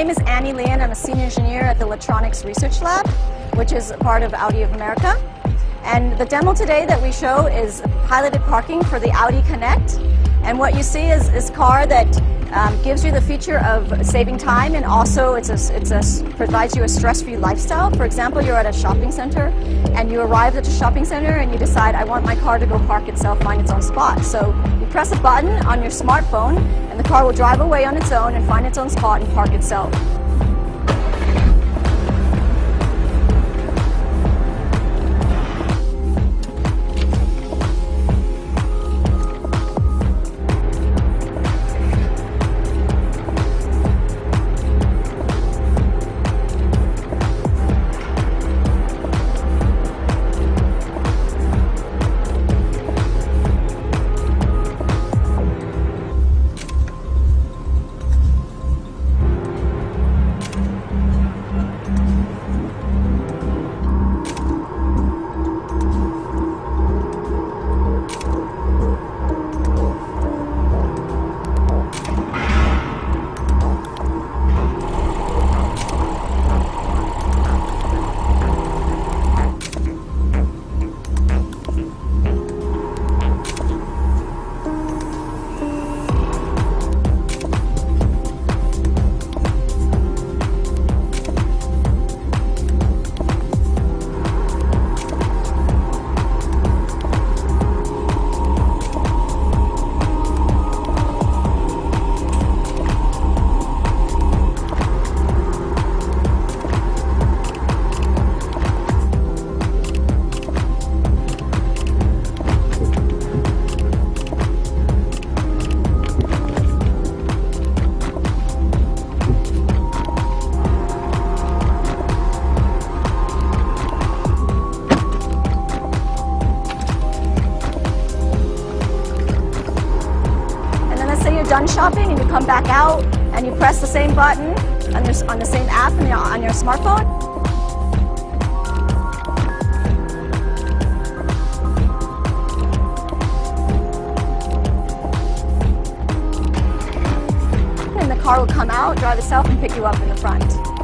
Annie Lian. I'm a senior engineer at the Electronics Research Lab, which is part of Audi of America. And the demo today that we show is piloted parking for the Audi Connect. And what you see is this car that um, gives you the feature of saving time and also it's a, it's a, provides you a stress-free lifestyle. For example, you're at a shopping center and you arrive at the shopping center and you decide, I want my car to go park itself, find its own spot. So you press a button on your smartphone and the car will drive away on its own and find its own spot and park itself. Done shopping and you come back out and you press the same button on, your, on the same app on your, on your smartphone. And the car will come out, drive itself, and pick you up in the front.